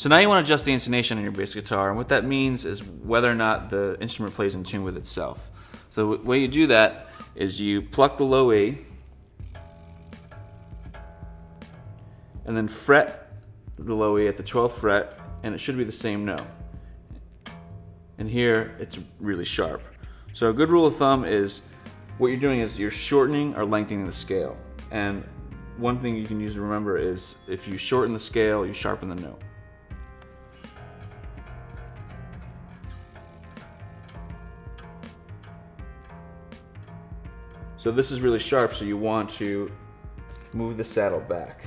So now you want to adjust the intonation on your bass guitar, and what that means is whether or not the instrument plays in tune with itself. So the way you do that is you pluck the low E, and then fret the low E at the 12th fret, and it should be the same note. And here it's really sharp. So a good rule of thumb is what you're doing is you're shortening or lengthening the scale. And one thing you can use to remember is if you shorten the scale, you sharpen the note. So this is really sharp, so you want to move the saddle back.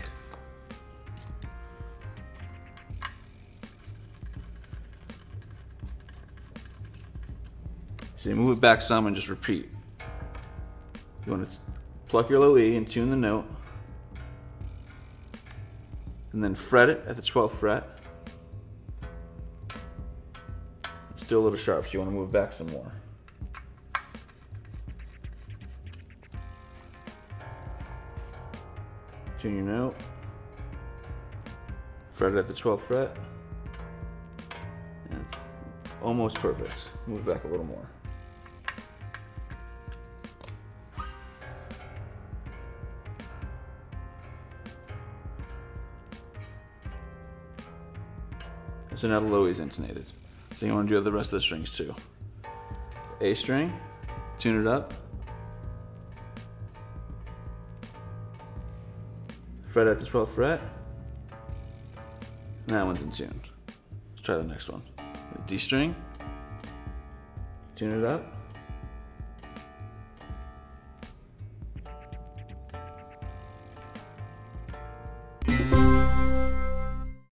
So you move it back some and just repeat. You want to pluck your low E and tune the note. And then fret it at the 12th fret. It's still a little sharp, so you want to move back some more. Tune your note. Fret it at the 12th fret. And it's almost perfect. Move back a little more. So now the low is intonated. So you want to do the rest of the strings too. A string, tune it up. Fret at the 12th fret. That one's in tune. Let's try the next one. D string, tune it up.